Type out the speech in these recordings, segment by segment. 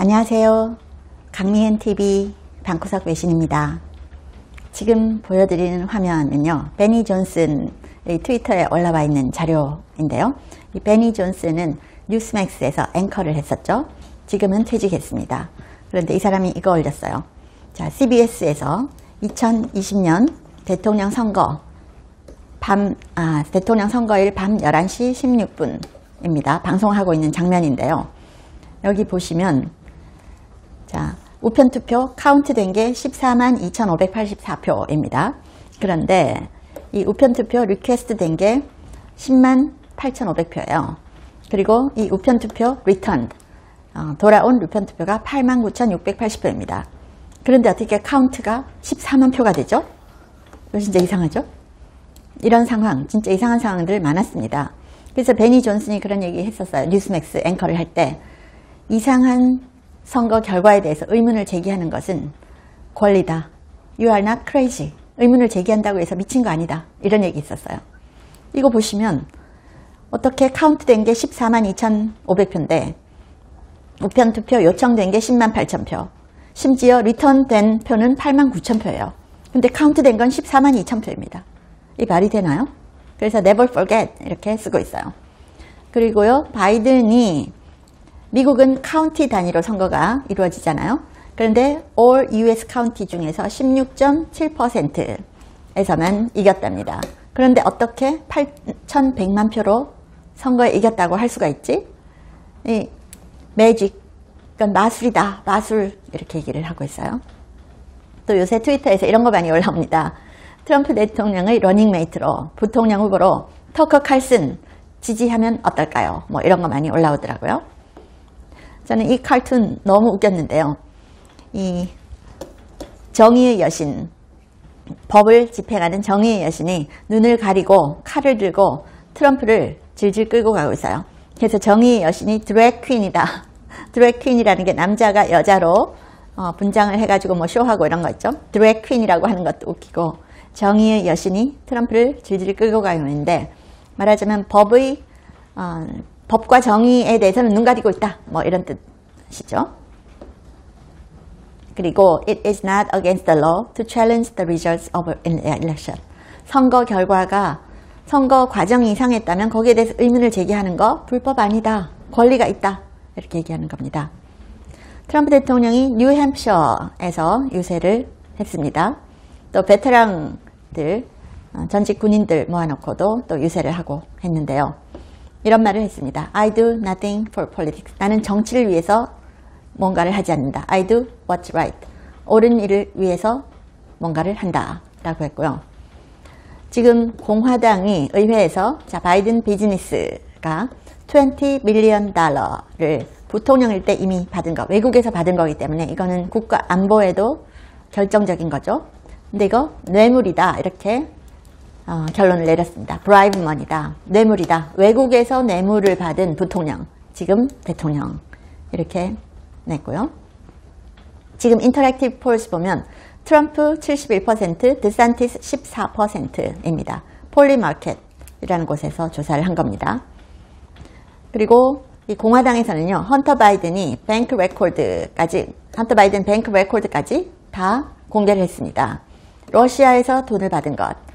안녕하세요. 강미엔 TV 방구석 외신입니다. 지금 보여드리는 화면은요, 베니 존슨의 트위터에 올라와 있는 자료인데요. 이 베니 존슨은 뉴스맥스에서 앵커를 했었죠. 지금은 퇴직했습니다. 그런데 이 사람이 이거 올렸어요. 자, CBS에서 2020년 대통령 선거 밤, 아, 대통령 선거일 밤 11시 16분입니다. 방송하고 있는 장면인데요. 여기 보시면, 자, 우편 투표 카운트된 게 14만 2,584표입니다. 그런데 이 우편 투표 request 된 게 10만 8,500표예요. 그리고 이 우편 투표 return, 어, 돌아온 우편 투표가 8만 9,680표입니다. 그런데 어떻게 카운트가 14만 표가 되죠? 이거 진짜 이상하죠? 이런 상황, 진짜 이상한 상황들 많았습니다. 그래서 베니 존슨이 그런 얘기 했었어요. 뉴스맥스 앵커를 할 때. 이상한 선거 결과에 대해서 의문을 제기하는 것은 권리다. You are not crazy. 의문을 제기한다고 해서 미친 거 아니다. 이런 얘기 있었어요. 이거 보시면 어떻게 카운트된 게 14만 2,500표인데 우편 투표 요청된 게 10만 8천 표. 심지어 return된 표는 8만 9천 표예요. 근데 카운트된 건 14만 2천 표입니다. 이 말이 되나요? 그래서 never forget 이렇게 쓰고 있어요. 그리고요, 바이든이 미국은 카운티 단위로 선거가 이루어지잖아요. 그런데 all US county 중에서 16.7%에서만 이겼답니다. 그런데 어떻게 8,100만 표로 선거에 이겼다고 할 수가 있지? 이 매직, 그건 마술이다, 마술 이렇게 얘기를 하고 있어요. 또 요새 트위터에서 이런 거 많이 올라옵니다. 트럼프 대통령의 러닝메이트로 부통령 후보로 터커 칼슨 지지하면 어떨까요? 뭐 이런 거 많이 올라오더라고요. 저는 이 칼툰 너무 웃겼는데요. 이 정의의 여신, 법을 집행하는 정의의 여신이 눈을 가리고 칼을 들고 트럼프를 질질 끌고 가고 있어요. 그래서 정의의 여신이 drag queen이다. drag queen이라는 게 남자가 여자로 어, 분장을 해가지고 뭐 쇼하고 이런 거 있죠. 드랙 퀸이라고 하는 것도 웃기고 정의의 여신이 트럼프를 질질 끌고 가고 있는데 말하자면 법의 어, 법과 정의에 대해서는 눈 가리고 있다. 뭐 이런 뜻이죠. 그리고 it is not against the law to challenge the results of an election. 선거 결과가 선거 과정이 이상했다면 거기에 대해서 의문을 제기하는 거 불법 아니다. 권리가 있다. 이렇게 얘기하는 겁니다. 트럼프 대통령이 뉴햄셔에서 유세를 했습니다. 또 베테랑들, 전직 군인들 모아놓고도 또 유세를 하고 했는데요. 이런 말을 했습니다. I do nothing for politics. 나는 정치를 위해서 뭔가를 하지 않는다. I do what's right. 옳은 일을 위해서 뭔가를 한다. 라고 했고요. 지금 공화당이 의회에서 자 바이든 비즈니스가 20 million 달러를 부통령일 때 이미 받은 거, 외국에서 받은 거기 때문에 이거는 국가 안보에도 결정적인 거죠. 근데 이거 뇌물이다. 이렇게 어, 결론을 내렸습니다. bribe money다. 뇌물이다. 외국에서 뇌물을 받은 부통령, 지금 대통령 이렇게 냈고요. 지금 Interactive Polls 보면 트럼프 71%, 드산티스 14%입니다. Polymarket이라는 곳에서 조사를 한 겁니다. 그리고 이 공화당에서는요, 헌터 바이든이 bank record까지, 헌터 바이든 bank record까지 다 공개를 했습니다. 러시아에서 돈을 받은 것,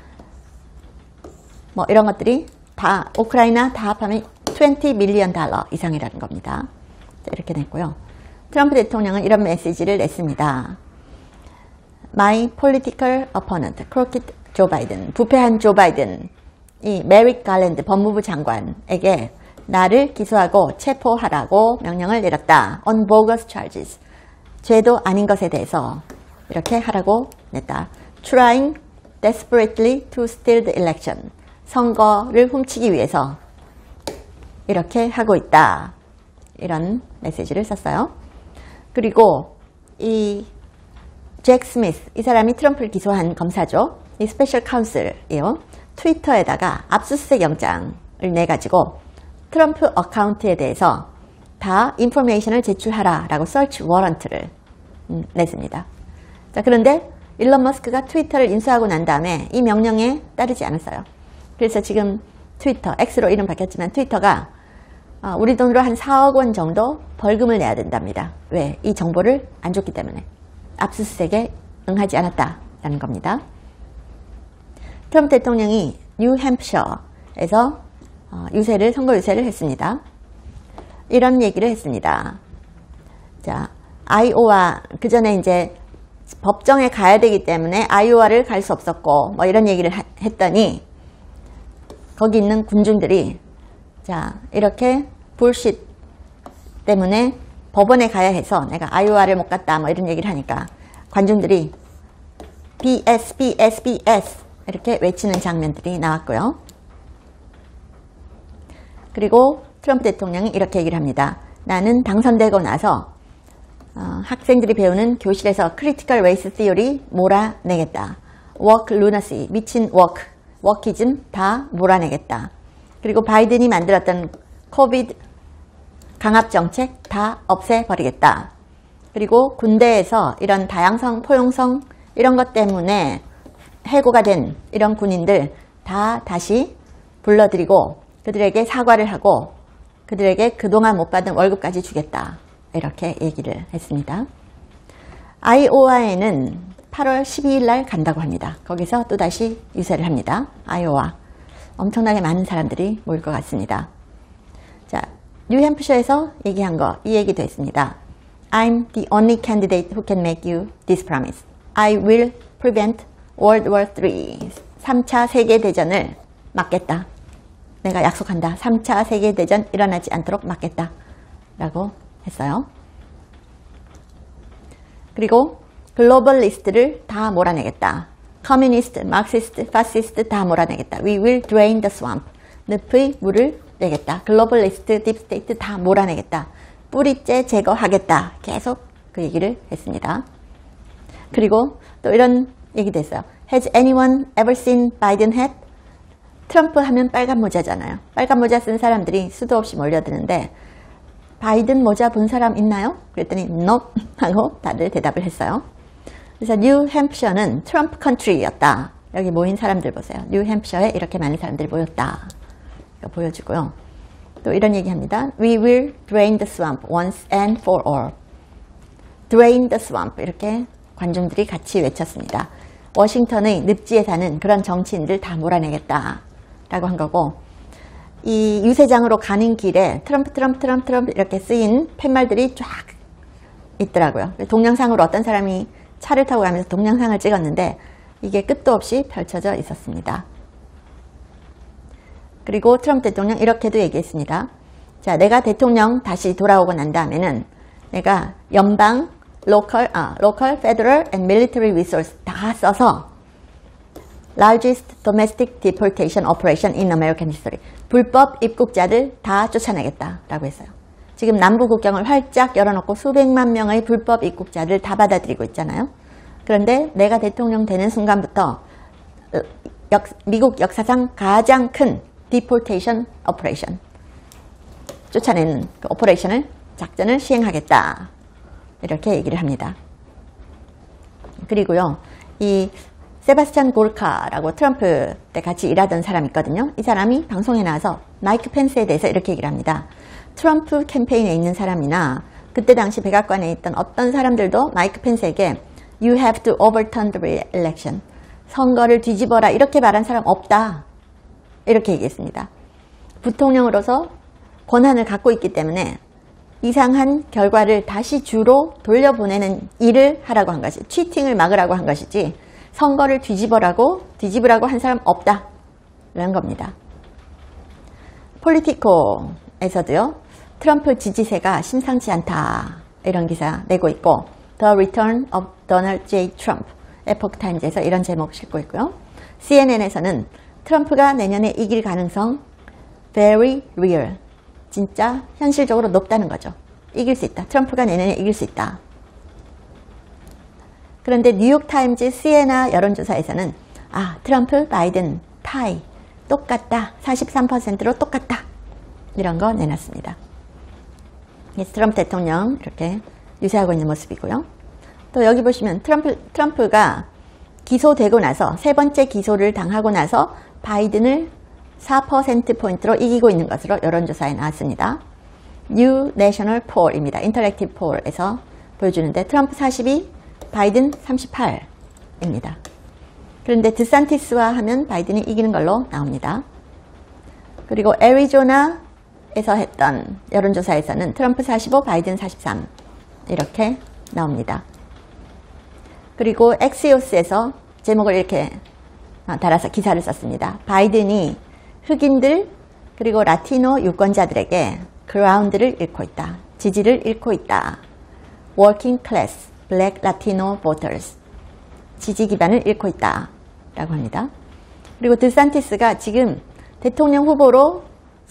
뭐 이런 것들이 다 우크라이나 다 합하면 20 million 달러 이상이라는 겁니다. 이렇게 냈고요. 트럼프 대통령은 이런 메시지를 냈습니다. My political opponent, crooked 조 바이든, 부패한 조 바이든, 이 메릭 갈랜드 법무부 장관에게 나를 기소하고 체포하라고 명령을 내렸다. on bogus charges. 죄도 아닌 것에 대해서 이렇게 하라고 냈다. trying desperately to steal the election. 선거를 훔치기 위해서 이렇게 하고 있다. 이런 메시지를 썼어요. 그리고 이 잭 스미스, 이 사람이 트럼프를 기소한 검사죠. 이 special counsel이요. 트위터에다가 압수수색 영장을 내가지고 트럼프 account에 대해서 다 information을 제출하라 라고 search warrant를 음, 냈습니다. 자, 그런데 일론 머스크가 트위터를 인수하고 난 다음에 이 명령에 따르지 않았어요. 그래서 지금 트위터, X로 이름 바뀌었지만 트위터가 어, 우리 돈으로 한 4억 원 정도 벌금을 내야 된답니다. 왜? 이 정보를 안 줬기 때문에. 압수수색에 응하지 않았다라는 겁니다. 트럼프 대통령이 뉴햄프셔에서 어, 유세를 선거 유세를 했습니다. 이런 얘기를 했습니다. 자, 아이오와 그 전에 이제 법정에 가야 되기 때문에 아이오와를 갈 수 없었고 뭐 이런 얘기를 하, 했더니 거기 있는 군중들이 자 이렇게 bullshit 때문에 법원에 가야 해서 내가 아이오와를 못 갔다 뭐 이런 얘기를 하니까 관중들이 BS BS BS 이렇게 외치는 장면들이 나왔고요. 그리고 트럼프 대통령이 이렇게 얘기를 합니다. 나는 당선되고 나서 어, 학생들이 배우는 교실에서 critical race theory 몰아내겠다. woke lunacy, 미친 woke, wokeism 다 몰아내겠다. 그리고 바이든이 만들었던 COVID 강압 정책 다 없애버리겠다. 그리고 군대에서 이런 다양성, 포용성 이런 것 때문에 해고가 된 이런 군인들 다 다시 불러들이고 그들에게 사과를 하고 그들에게 그동안 못 받은 월급까지 주겠다. 이렇게 얘기를 했습니다. 아이오와에는 8월 12일 날 간다고 합니다. 거기서 또다시 유세를 합니다. 아이오와. 엄청나게 많은 사람들이 모일 것 같습니다. 자, 뉴햄프셔에서 얘기한 거, 이 얘기도 했습니다. I'm the only candidate who can make you this promise. I will prevent World War III. 3차 세계대전을 막겠다. 내가 약속한다. 3차 세계대전 일어나지 않도록 막겠다. 라고 했어요. 그리고 globalist를 다 몰아내겠다. 커뮤니스트, Marxist, 파시스트 다 몰아내겠다. We will drain the swamp. 늪의 물을 내겠다. globalist, deep state 다 몰아내겠다. 뿌리째 제거하겠다. 계속 그 얘기를 했습니다. 그리고 또 이런 얘기도 했어요. Has anyone ever seen Biden hat? 트럼프 하면 빨간 모자잖아요. 빨간 모자 쓴 사람들이 수도 없이 몰려드는데 바이든 모자 본 사람 있나요? 그랬더니 nope 하고 다들 대답을 했어요. 그래서 뉴햄프셔는 트럼프 컨트리였다. 여기 모인 사람들 보세요. 뉴햄프셔에 이렇게 많은 사람들이 모였다. 보여주고요. 또 이런 얘기합니다. We will drain the swamp once and for all. drain the swamp 이렇게 관중들이 같이 외쳤습니다. 워싱턴의 늪지에 사는 그런 정치인들 다 몰아내겠다 라고 한 거고 이 유세장으로 가는 길에 트럼프 트럼프 트럼프 트럼프 이렇게 쓰인 팻말들이 쫙 있더라고요. 동영상으로 어떤 사람이 차를 타고 가면서 동영상을 찍었는데 이게 끝도 없이 펼쳐져 있었습니다. 그리고 트럼프 대통령 이렇게도 얘기했습니다. 자, 내가 대통령 다시 돌아오고 난 다음에는 내가 연방, local, 아, local, federal and military resource 다 써서 largest domestic deportation operation in American history. 불법 입국자들 다 쫓아내겠다라고 했어요. 지금 남부 국경을 활짝 열어놓고 수백만 명의 불법 입국자를 다 받아들이고 있잖아요. 그런데 내가 대통령 되는 순간부터 역, 미국 역사상 가장 큰 deportation operation 쫓아내는 그 operation을 작전을 시행하겠다 이렇게 얘기를 합니다. 그리고요 이 세바스찬 골카라고 트럼프 때 같이 일하던 사람이 있거든요. 이 사람이 방송에 나와서 마이크 펜스에 대해서 이렇게 얘기를 합니다. 트럼프 캠페인에 있는 사람이나 그때 당시 백악관에 있던 어떤 사람들도 마이크 펜스에게 You have to overturn the election. 선거를 뒤집어라 이렇게 말한 사람 없다. 이렇게 얘기했습니다. 부통령으로서 권한을 갖고 있기 때문에 이상한 결과를 다시 주로 돌려보내는 일을 하라고 한 것이 치팅을 막으라고 한 것이지 선거를 뒤집어라고 뒤집으라고 한 사람 없다 라는 겁니다. 폴리티코에서도요 트럼프 지지세가 심상치 않다 이런 기사 내고 있고 The Return of Donald J. Trump 에포크타임즈에서 이런 제목 싣고 있고요. CNN에서는 트럼프가 내년에 이길 가능성 very real 진짜 현실적으로 높다는 거죠. 이길 수 있다. 트럼프가 내년에 이길 수 있다. 그런데 뉴욕타임즈 시에나 여론조사에서는 아 트럼프 바이든 타이 똑같다 43%로 똑같다 이런 거 내놨습니다. 트럼프 대통령 이렇게 유세하고 있는 모습이고요. 또 여기 보시면 트럼프, 트럼프가 기소되고 나서 세 번째 기소를 당하고 나서 바이든을 4%포인트로 이기고 있는 것으로 여론조사에 나왔습니다. New National Poll입니다. Interactive Poll에서 보여주는데 트럼프 42, 바이든 38입니다. 그런데 드산티스와 하면 바이든이 이기는 걸로 나옵니다. 그리고 애리조나 에서 했던 여론조사에서는 트럼프 45, 바이든 43 이렇게 나옵니다. 그리고 엑시오스에서 제목을 이렇게 달아서 기사를 썼습니다. 바이든이 흑인들 그리고 라티노 유권자들에게 그라운드를 잃고 있다. 지지를 잃고 있다. Working Class Black Latino Voters 지지 기반을 잃고 있다. 라고 합니다. 그리고 드산티스가 지금 대통령 후보로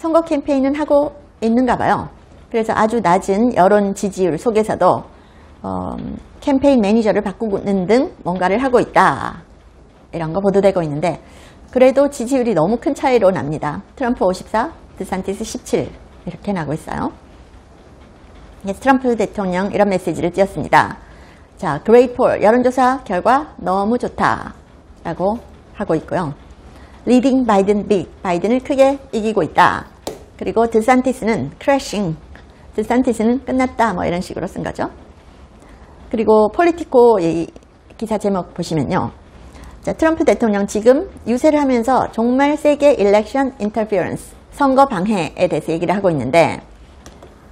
선거 캠페인은 하고 있는가 봐요. 그래서 아주 낮은 여론 지지율 속에서도 어, 캠페인 매니저를 바꾸는 등 뭔가를 하고 있다. 이런 거 보도되고 있는데 그래도 지지율이 너무 큰 차이로 납니다. 트럼프 54, 드산티스 17 이렇게 나고 있어요. 트럼프 대통령 이런 메시지를 띄었습니다. 자, great poll 여론조사 결과 너무 좋다 라고 하고 있고요. leading Biden big 바이든을 크게 이기고 있다. 그리고 드산티스는 crashing 드산티스는 끝났다 뭐 이런 식으로 쓴 거죠. 그리고 Politico 기사 제목 보시면요. 자, 트럼프 대통령 지금 유세를 하면서 정말 세게 election interference 선거 방해에 대해서 얘기를 하고 있는데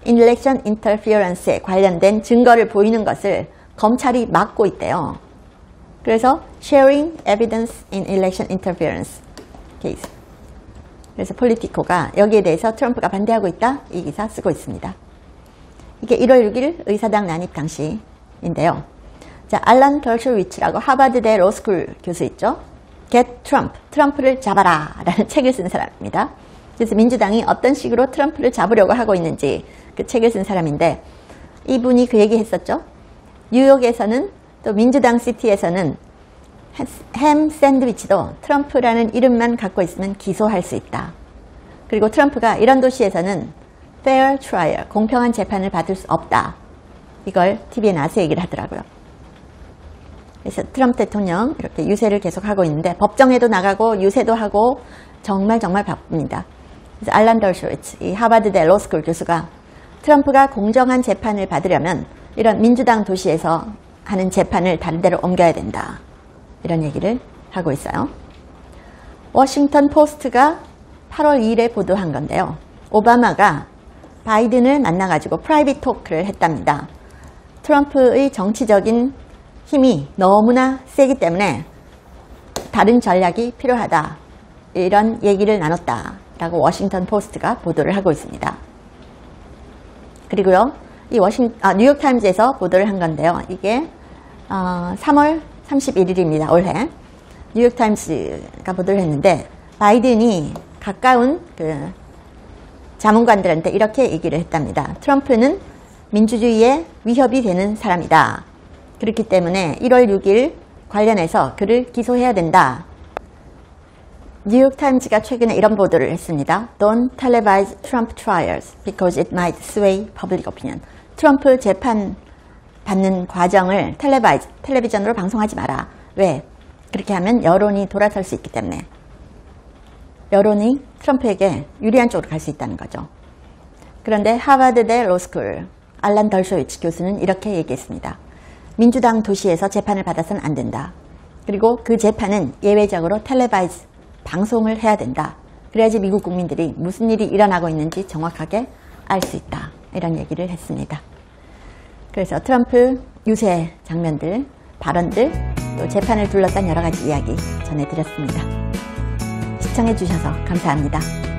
election interference에 관련된 증거를 보이는 것을 검찰이 막고 있대요. 그래서 sharing evidence in election interference case. 그래서 Politico가 여기에 대해서 트럼프가 반대하고 있다 이 기사 쓰고 있습니다. 이게 1월 6일 의사당 난입 당시인데요. 자, 알란 덜쇼위치라고 하버드대 로스쿨 교수 있죠. Get Trump, 트럼프를 잡아라 라는 책을 쓴 사람입니다. 그래서 민주당이 어떤 식으로 트럼프를 잡으려고 하고 있는지 그 책을 쓴 사람인데 이분이 그 얘기 했었죠. 뉴욕에서는 또 민주당 city에서는 햄 샌드위치도 트럼프라는 이름만 갖고 있으면 기소할 수 있다. 그리고 트럼프가 이런 도시에서는 fair trial, 공평한 재판을 받을 수 없다. 이걸 TV에 나와서 얘기를 하더라고요. 그래서 트럼프 대통령 이렇게 유세를 계속하고 있는데 법정에도 나가고 유세도 하고 정말 정말 바쁩니다. 그래서 알란 덜쇼이츠, 이 하버드대 로스쿨 교수가 트럼프가 공정한 재판을 받으려면 이런 민주당 도시에서 하는 재판을 다른 데로 옮겨야 된다. 이런 얘기를 하고 있어요. 워싱턴 포스트가 8월 2일에 보도한 건데요. 오바마가 바이든을 만나가지고 private talk를 했답니다. 트럼프의 정치적인 힘이 너무나 세기 때문에 다른 전략이 필요하다. 이런 얘기를 나눴다. 라고 워싱턴 포스트가 보도를 하고 있습니다. 그리고요, 이 워싱, 아, 뉴욕타임즈에서 보도를 한 건데요. 이게, 어, 3월 31일입니다. 올해. 뉴욕타임스가 보도를 했는데, 바이든이 가까운 그 자문관들한테 이렇게 얘기를 했답니다. 트럼프는 민주주의에 위협이 되는 사람이다. 그렇기 때문에 1월 6일 관련해서 그를 기소해야 된다. 뉴욕타임즈가 최근에 이런 보도를 했습니다. Don't televise Trump trials because it might sway public opinion. 트럼프 재판 받는 과정을 televise, 텔레비전으로 방송하지 마라. 왜? 그렇게 하면 여론이 돌아설 수 있기 때문에. 여론이 트럼프에게 유리한 쪽으로 갈 수 있다는 거죠. 그런데 하버드대 로스쿨 알란 덜쇼이츠 교수는 이렇게 얘기했습니다. 민주당 도시에서 재판을 받아서는 안 된다. 그리고 그 재판은 예외적으로 televise 방송을 해야 된다. 그래야지 미국 국민들이 무슨 일이 일어나고 있는지 정확하게 알 수 있다. 이런 얘기를 했습니다. 그래서 트럼프 유세 장면들, 발언들, 또 재판을 둘러싼 여러 가지 이야기 전해드렸습니다. 시청해주셔서 감사합니다.